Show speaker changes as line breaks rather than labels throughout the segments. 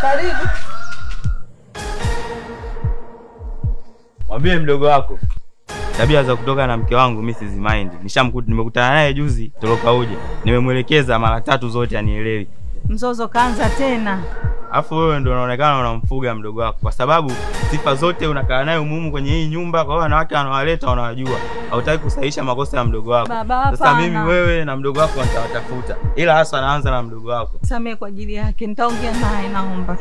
Karibu.
Mwambie mdogo wako tabia za kutoka na mke wangu mimi sizimaindi. Nishamkuta, nimekutana naye juzi toroka uje, nimemwelekeza mara tatu zote anielewi.
Mzozo kaanza tena.
Alafu wewe ndio unaonekana unamfuga mdogo wako, kwa sababu sifa zote unakaa naye umumu kwenye hii nyumba. Kwa hiyo wanawake wanawaleta wanawajua, hautaki kusahisha makosa ya mdogo wako. Sasa mimi wewe na mdogo wako nitawatafuta, ila hasa anaanza na mdogo wako.
Samee kwa ajili yake, nitaongea naye, naomba.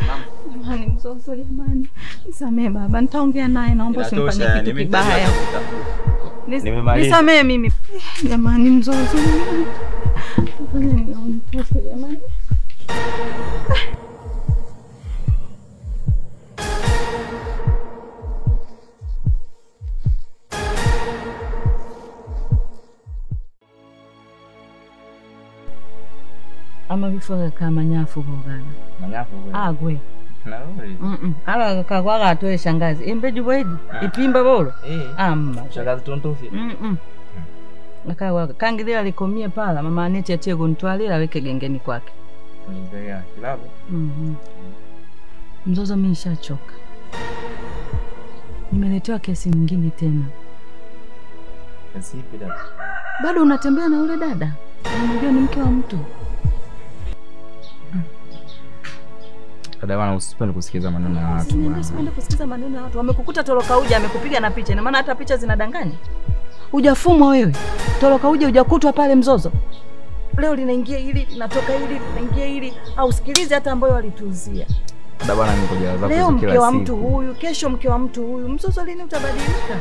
Jamani, mzozo jamani, nisamee baba, nitaongea naye, naomba usimfanyie kitu kibaya.
Nimemaliza.
Nisamee mimi Eh, jamani, mzozo jamani. Jamani. Amabifo kamanyafu bogana
Manyafu wewe.
agwe
Nauri.
Mm-mm. ala kakwaga atoe shangazi imbeji bwedi
Ah.
ipimba bolo
Eh.
amma
Shangazi tontofi.
Akawaga kangilila likomie pala mama aneti atie kuntwalila aweke gengeni kwake
Nipeleka kilabu.
Mhm. mzozo mi nishachoka nimeletewa kesi nyingine tena
Kesi ipi dada?
bado unatembea na yule dada unajua ni mke wa mtu
Dada bwana, usipende kusikiza maneno ya watu bwana.
usipende kusikiza maneno ya watu. Wamekukuta toroka uja amekupiga na picha, ina maana hata picha zinadanganya. Hujafumwa wewe, toroka uja hujakutwa pale mzozo. Leo linaingia hili linatoka hili linaingia hili, hausikilizi hata ambayo walituuzia.
Dada bwana, niko jela zako
Leo mke wa mtu huyu, kesho mke wa mtu huyu. Mzozo lini utabadilika?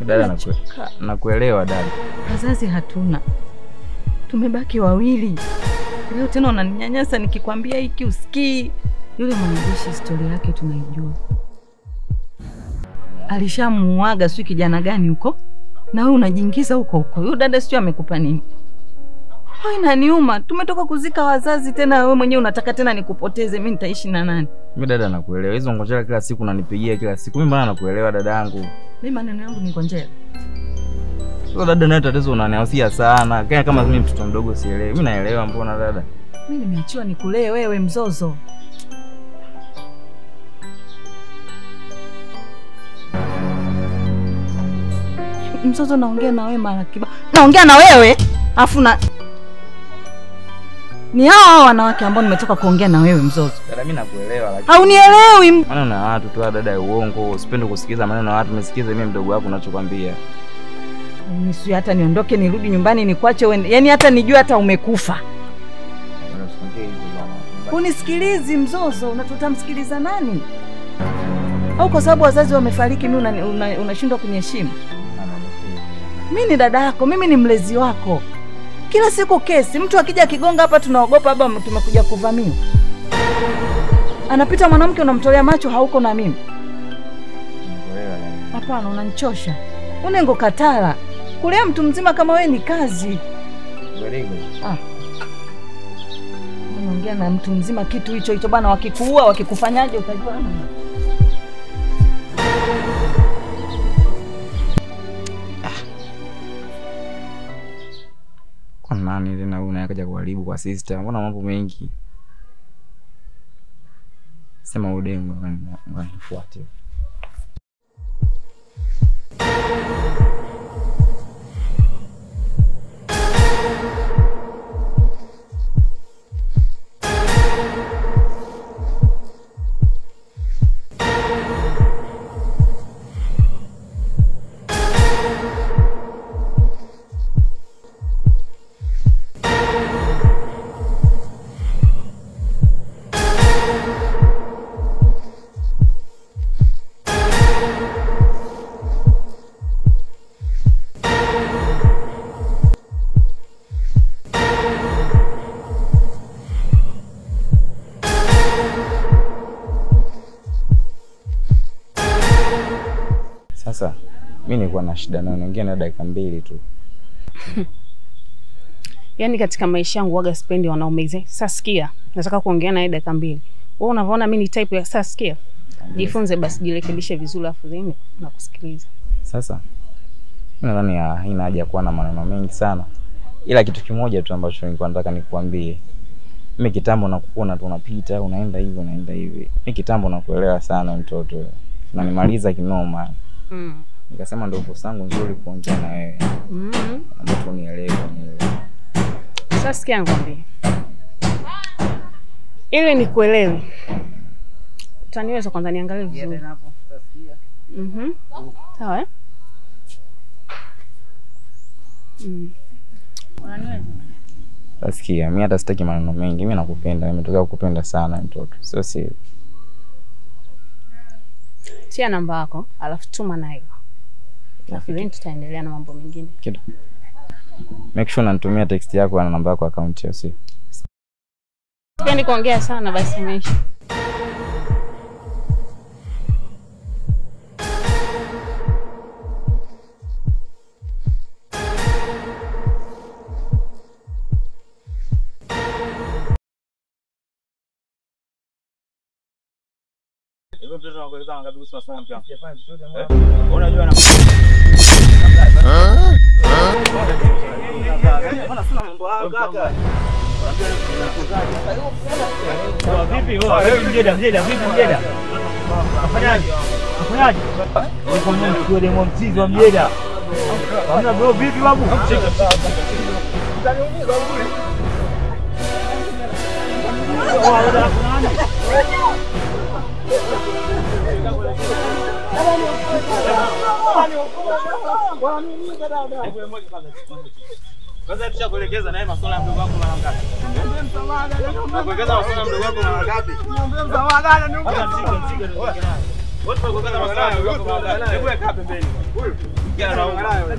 Dada nakuelewa dada.
Wazazi hatuna, tumebaki wawili. Leo tena unaninyanyasa nikikwambia hiki usikii. Yule mwanajeshi historia yake tunaijua, alishamuaga sijui kijana gani huko, na wewe unajiingiza huko huko. Huyu dada sijui amekupa nini? Hoi, inaniuma. Tumetoka kuzika wazazi, tena wewe mwenyewe unataka tena nikupoteze. Mimi nitaishi na nani?
Mimi dada nakuelewa. Hizo ngonjera kila siku unanipigia kila siku. Mimi bana, nakuelewa dada yangu.
Mi maneno yangu ni ngonjera.
Sasa dada, nayo tatizo unanihasia sana. Kama kama mimi mtoto mdogo sielewi. Mimi naelewa mbona dada.
Mimi nimeachiwa nikulee wewe, mzozo. Mzozo, naongea na wewe mara kiba. naongea na wewe afu na ni hao hao wanawake ambao nimetoka kuongea na wewe mzozo.
Dada, mimi nakuelewa lakini
Haunielewi.
maneno ya watu tu dada ya uongo. Usipende kusikiza maneno ya watu. nisikize mimi mdogo wako unachokwambia.
Nisi hata niondoke nirudi nyumbani nikwache uende, yaani hata nijue hata umekufa. Unisikilizi mzozo, na tutamsikiliza nani? Au kwa sababu wazazi wamefariki mimi unashindwa una, kuniheshimu? Mi ni dada yako, mimi ni mlezi wako. Kila siku kesi, mtu akija akigonga hapa tunaogopa, hapa tumekuja kuvamiwa. Anapita mwanamke unamtolea macho, hauko na mimi. Hapana, unanichosha. Unengo katala kulea mtu mzima kama wewe ni kazi.
Good.
Unaongea na mtu mzima kitu hicho hicho bwana, wakikuua wakikufanyaje utajua.
Kwa nani tena huyu naye kaja kuharibu kwa sister? Mbona mambo mengi? Sema udengo wanifuate. Nilikuwa na shida nayo, naongea na dakika mbili tu.
Yaani katika maisha yangu waga sipendi wanaume. Sasa sikia, nataka kuongea naye dakika mbili. Wewe unavyoona mimi ni type ya sasa sikia. Jifunze basi, jirekebishe vizuri afu then na kusikiliza.
Sasa mimi nadhani haina haja kuwa na maneno mengi sana, ila kitu kimoja tu ambacho nilikuwa nataka nikuambie, Mimi kitambo nakuona tu unapita unaenda hivi unaenda hivi. Mimi kitambo nakuelewa sana mtoto. Unanimaliza kinoma.
Mm.
Nikasema ndio fursa yangu nzuri kuongea na wewe.
Mm.
Tu unielewe nielewe.
Sasa sikia nikwambie, ili nikuelewe, utaniweza kwanza niangalie vizuri. Mhm. Sawa eh? Mm.
Nasikia, mimi hata sitaki maneno mengi. Mimi nakupenda, nimetokea kukupenda sana mtoto. Sio siri.
Tia namba yako, alafu tuma na hiyo. Tutaendelea na mambo mengine.
Make sure unanitumia text yako na namba yako account sio?
Sipendi kuongea sana basi imeisha.
Mtoto anakueleza ngapi kuhusu masuala ya mke wangu? Eh? Unajua na Vipi wewe? Mjeda, mjeda, vipi mjeda? Afanyaje? Afanyaje? Uko nini kwa demo mchizi wa mjeda? Hamna bro, vipi babu? Kwanza tushakuelekeza naye masuala ya mdogo wako mara ngapi? Kuelekeza masuala ya mdogo wako mara ngapi? Kwanza mshike, mshike ndio uongee. Wote tunakuelekeza masuala ya mdogo wako mara ngapi? Hebu weka pembeni. Huyu.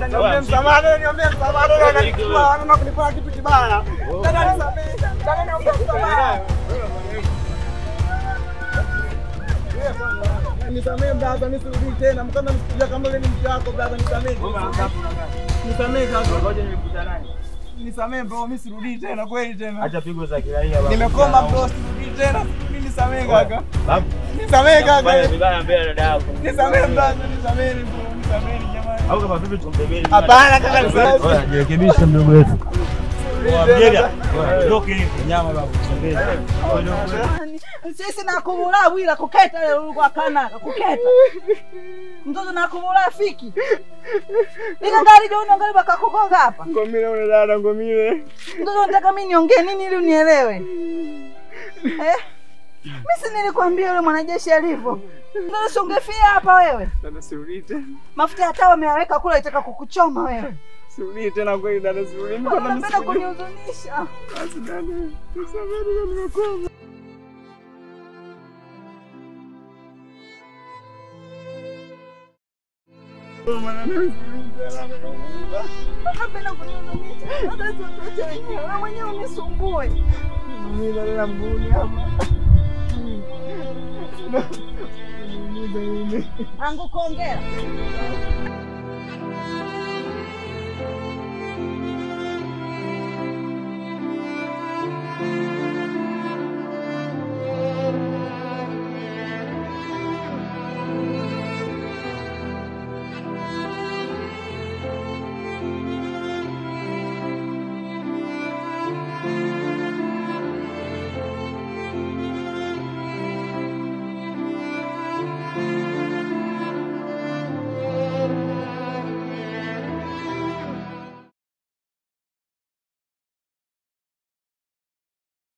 Niombe msamaha, niombe msamaha, ndio anachukua, anaona kunifanya kitu kibaya. Dada nisamehe. Dada niombe msamaha.
Nisamee brother, nisirudi tena. Mkama nisikuja kama wewe ni mke wako brother.
Ngoja naye.
Nisamee bro, mimi sirudi tena kweli tena.
Acha pigo za kiraia baba.
Nimekoma bro, sirudi tena. Mimi nisamee kaka.
Babu.
Nisamee kaka.
vibaya mbele dada yako.
Brother, bro, nisamee jamani.
Au kama vipi tumbebeni.
Hapana kaka, nisamee.
Oya, jirekebishe mdogo wetu. Hivi nyama baba.
Sisi nakumula wila kuketa kwa kanaka kuketa. Mtoto nakumula fiki. Ikangari joni ngali bakakugonga hapa.
Ngomile ule dada, ngomile.
mtoto nataka mimi niongee nini ili unielewe? Eh? Mimi si nilikwambia yule mwanajeshi alivyo. Mtoto sungefia hapa wewe?
Dada siulite tena.
mafuta ya taa wameyaweka kule itaka kukuchoma wewe.
Siulii tena kweli dada,
siulii.
Mbona
kunihuzunisha?
Basi dada, nisamehe nimekoma. Hapa.
angu kuongea